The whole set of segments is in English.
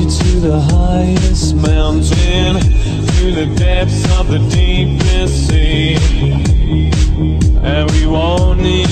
you to the highest mountain, to the depths of the deepest sea. And we won't need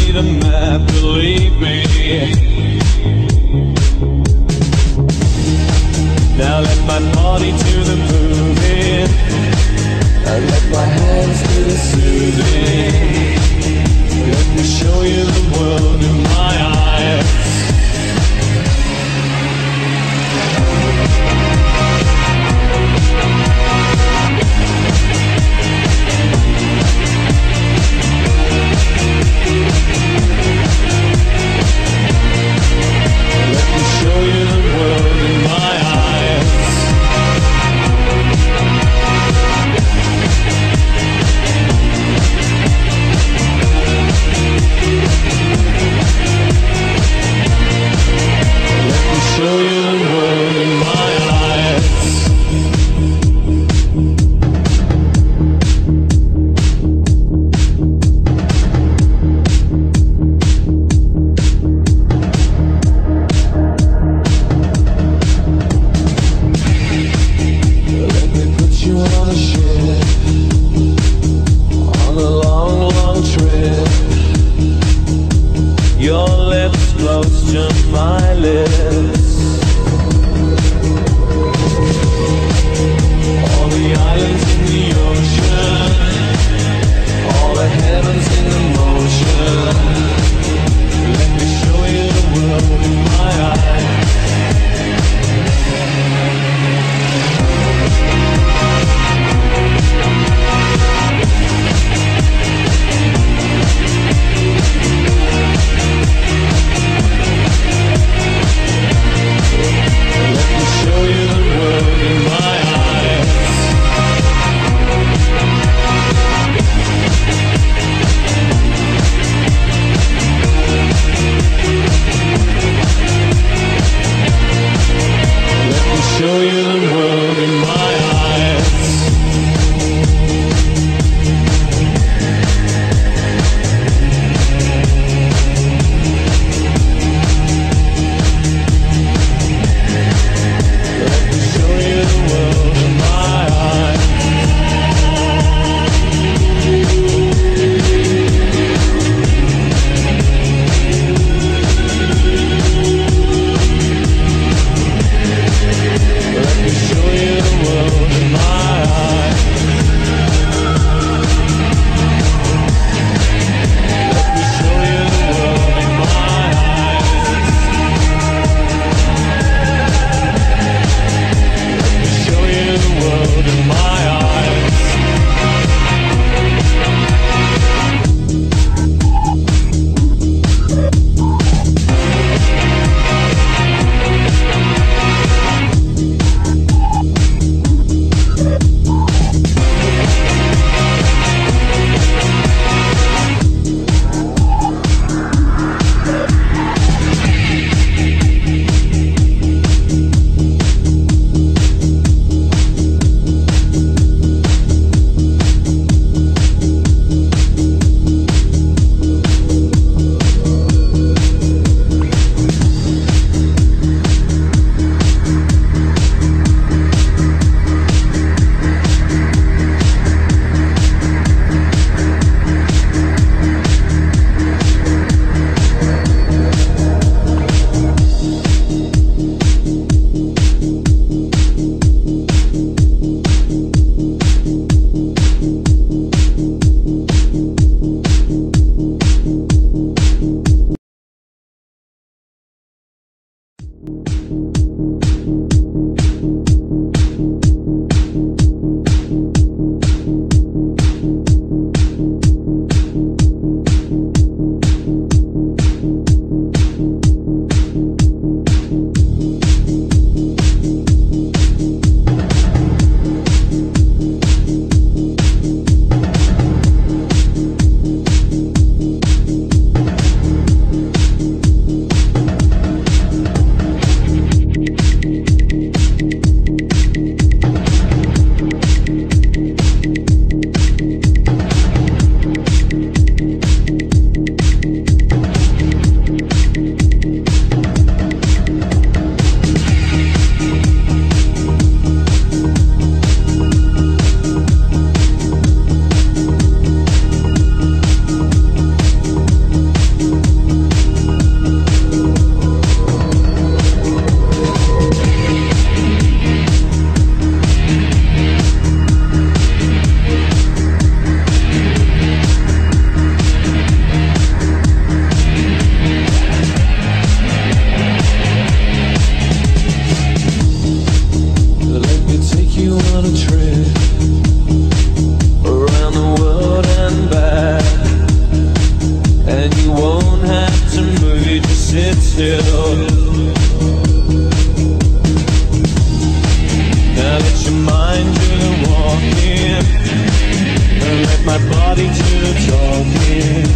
my body to the talking.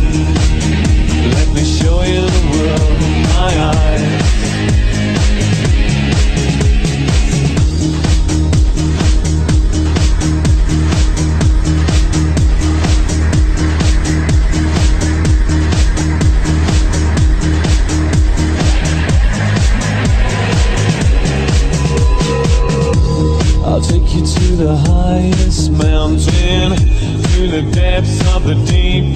Let me show you the world with my eyes. I'll take you to the high the depths of the deep